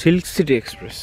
Silk city express.